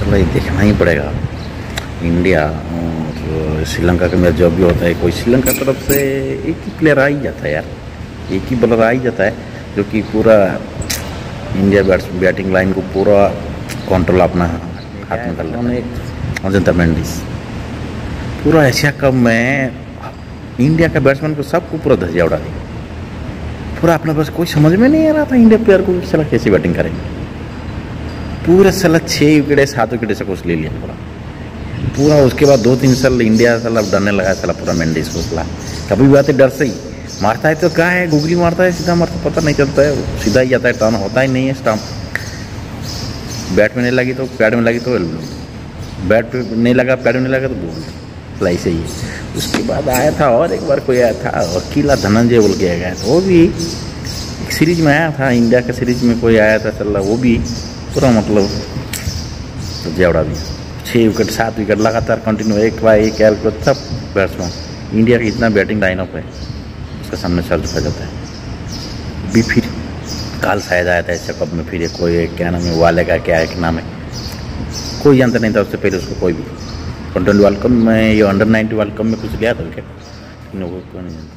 चलो ये देखना ही पड़ेगा। इंडिया और श्रीलंका का मैच जो भी होता है, कोई श्रीलंका तरफ़ से एक ही प्लेयर आ ही जाता है यार। एक ही बॉलर आ ही जाता है, जो कि पूरा इंडिया बैट्स बैटिंग लाइन को पूरा कंट्रोल अपना हाथ में कर लेता है। अजंता मेंडिस। पूरा एशिया कप में इंडिया का बैट्समैन को सबको पूरा धजिया उड़ा दिया पूरा अपने पास कोई समझ में नहीं आ रहा था इंडिया प्लेयर को चला कैसे बैटिंग करेंगे। पूरे साला छः विकेट सात विकेट से कुछ ले लिया पूरा। पूरा उसके बाद दो तीन साल इंडिया साला डरने लगा साला पूरा मेंडिस को साला। कभी भी आते डर से ही। मारता है तो क्या है, गुगली मारता है, सीधा मारता पता नहीं चलता है। सीधा ही जाता है, टर्न होता ही नहीं है स्टम्प। बैट में नहीं लगी तो पैड में लगी तो बैट पे नहीं लगा, पैड में नहीं लगा तो बोल फ्लाई से ही उसके बाद आया था और एक बार कोई आया था, अकेला धनंजय बोल के गया था। वो भी एक सीरीज़ में आया था, इंडिया के सीरीज़ में कोई आया था चल वो भी पूरा मतलब जेवड़ा भी। छः विकेट सात विकेट लगातार कंटिन्यू एक बाय एक एल को सब बैट्समैन इंडिया का इतना बैटिंग लाइनअप है, उसके सामने सर झुका जाता है। भी फिर काल शायद आया था ऐसे कप में, फिर कोई क्या नाम है, वाले का क्या है नाम है। कोई जानता नहीं था, उससे पहले उसको कोई भी। ट्वेंटी वर्ल्ड कप में, या अंडर नाइन्टी वर्ल्ड कप में कुछ लिया था क्या? कोई नहीं जानता।